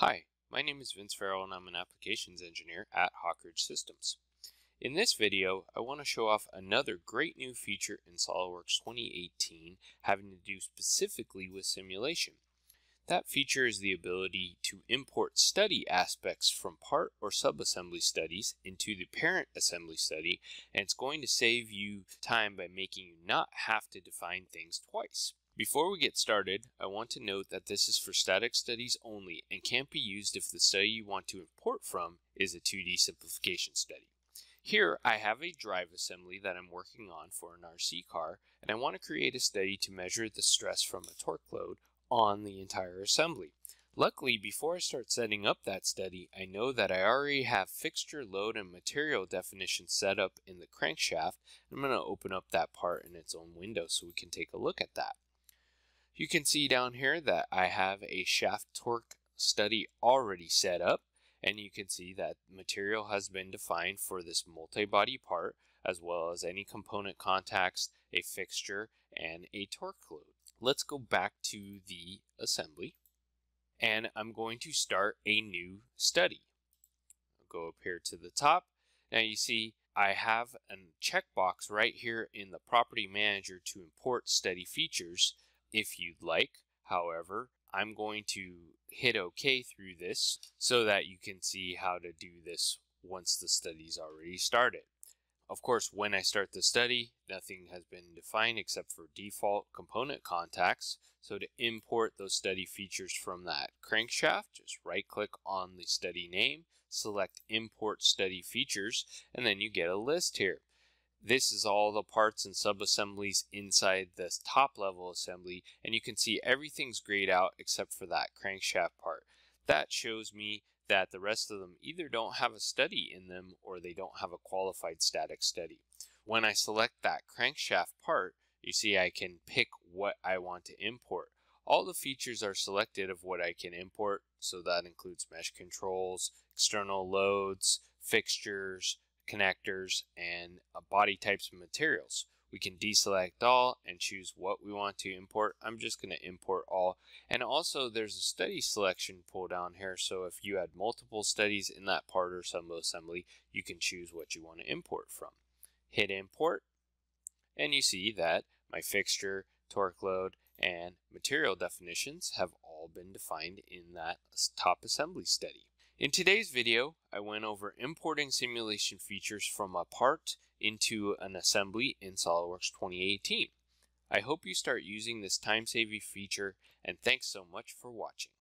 Hi, my name is Vince Farrell and I'm an applications engineer at Hawk Ridge Systems. In this video, I want to show off another great new feature in SOLIDWORKS 2018 having to do specifically with simulation. That feature is the ability to import study aspects from part or subassembly studies into the parent assembly study, and it's going to save you time by making you not have to define things twice. Before we get started, I want to note that this is for static studies only and can't be used if the study you want to import from is a 2D simplification study. Here I have a drive assembly that I'm working on for an RC car and I want to create a study to measure the stress from a torque load on the entire assembly. Luckily, before I start setting up that study, I know that I already have fixture, load, and material definitions set up in the crankshaft. I'm going to open up that part in its own window so we can take a look at that. You can see down here that I have a shaft torque study already set up and you can see that material has been defined for this multi-body part as well as any component contacts, a fixture, and a torque load. Let's go back to the assembly and I'm going to start a new study. I'll go up here to the top. Now you see I have a checkbox right here in the property manager to import study features if you'd like. However, I'm going to hit OK through this so that you can see how to do this once the study's already started. Of course, when I start the study, nothing has been defined except for default component contacts. So to import those study features from that crankshaft, just right click on the study name, select import study features, and then you get a list here. This is all the parts and subassemblies inside this top level assembly and you can see everything's grayed out except for that crankshaft part. That shows me that the rest of them either don't have a study in them or they don't have a qualified static study. When I select that crankshaft part, you see I can pick what I want to import. All the features are selected of what I can import, so that includes mesh controls, external loads, fixtures, connectors, and uh, body types and materials. We can deselect all and choose what we want to import. I'm just going to import all. And also there's a study selection pull down here. So if you had multiple studies in that part or sub-assembly, you can choose what you want to import from. Hit import and you see that my fixture, torque load, and material definitions have all been defined in that top assembly study. In today's video, I went over importing simulation features from a part into an assembly in SOLIDWORKS 2018. I hope you start using this time-saving feature, and thanks so much for watching.